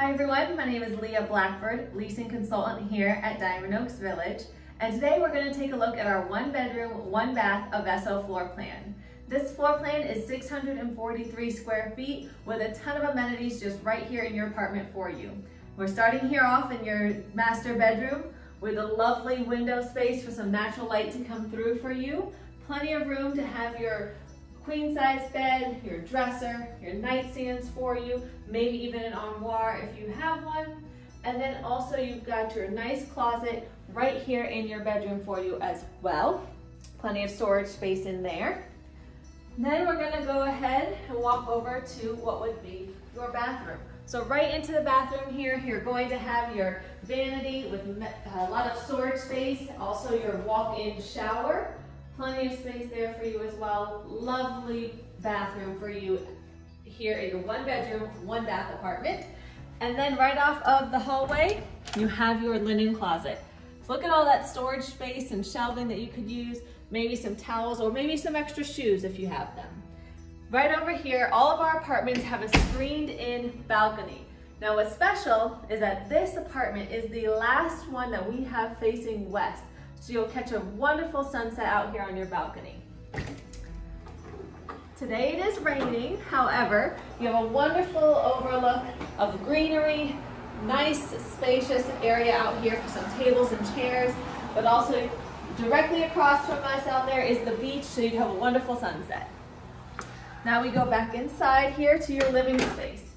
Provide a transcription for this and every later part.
Hi everyone, my name is Leah Blackford, leasing consultant here at Diamond Oaks Village. And today we're gonna take a look at our one bedroom, one bath Avesso floor plan. This floor plan is 643 square feet with a ton of amenities just right here in your apartment for you. We're starting here off in your master bedroom with a lovely window space for some natural light to come through for you. Plenty of room to have your queen size bed, your dresser, your nightstands for you, maybe even an armoire if you have one. And then also you've got your nice closet right here in your bedroom for you as well. Plenty of storage space in there. Then we're gonna go ahead and walk over to what would be your bathroom. So right into the bathroom here, you're going to have your vanity with a lot of storage space, also your walk-in shower, Plenty of space there for you as well. Lovely bathroom for you here in your one bedroom, one bath apartment. And then right off of the hallway, you have your linen closet. Look at all that storage space and shelving that you could use, maybe some towels or maybe some extra shoes if you have them. Right over here, all of our apartments have a screened in balcony. Now what's special is that this apartment is the last one that we have facing west. So you'll catch a wonderful sunset out here on your balcony. Today it is raining, however, you have a wonderful overlook of greenery, nice spacious area out here for some tables and chairs, but also directly across from us out there is the beach, so you have a wonderful sunset. Now we go back inside here to your living space.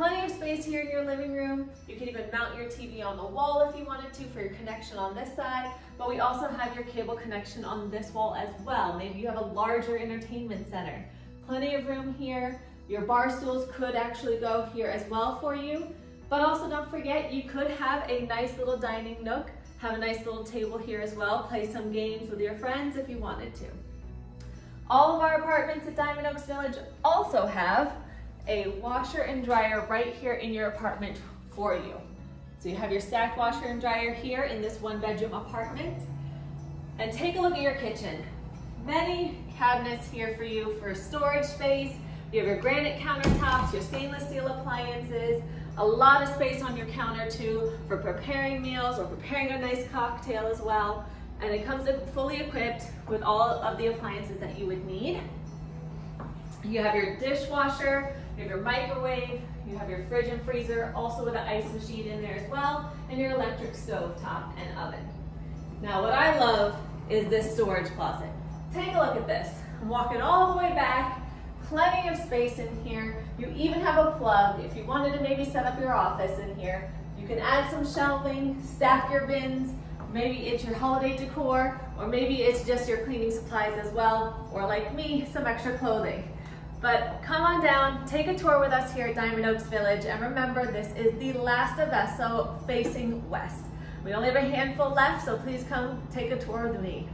Plenty of space here in your living room. You can even mount your TV on the wall if you wanted to for your connection on this side, but we also have your cable connection on this wall as well. Maybe you have a larger entertainment center. Plenty of room here. Your bar stools could actually go here as well for you. But also don't forget, you could have a nice little dining nook, have a nice little table here as well, play some games with your friends if you wanted to. All of our apartments at Diamond Oaks Village also have a washer and dryer right here in your apartment for you. So you have your stacked washer and dryer here in this one bedroom apartment. And take a look at your kitchen. Many cabinets here for you for storage space. You have your granite countertops, your stainless steel appliances, a lot of space on your counter too for preparing meals or preparing a nice cocktail as well. And it comes fully equipped with all of the appliances that you would need. You have your dishwasher, you have your microwave, you have your fridge and freezer, also with an ice machine in there as well, and your electric stove top and oven. Now what I love is this storage closet. Take a look at this. I'm walking all the way back, plenty of space in here. You even have a plug if you wanted to maybe set up your office in here. You can add some shelving, stack your bins, maybe it's your holiday decor, or maybe it's just your cleaning supplies as well, or like me, some extra clothing. But come on down, take a tour with us here at Diamond Oaks Village, and remember this is the last of Avesso facing west. We only have a handful left, so please come take a tour with me.